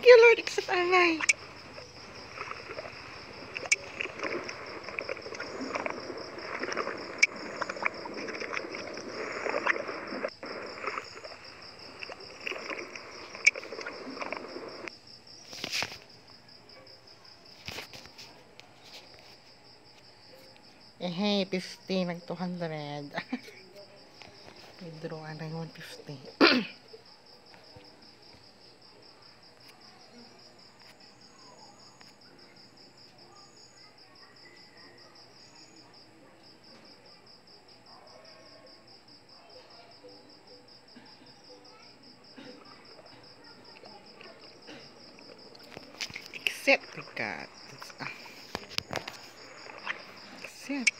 Thank you, Lord, except Allah. Eh, hey, 50, nag 200. Withdraw na ano yung 150. Sempre cá. Ah. Sempre.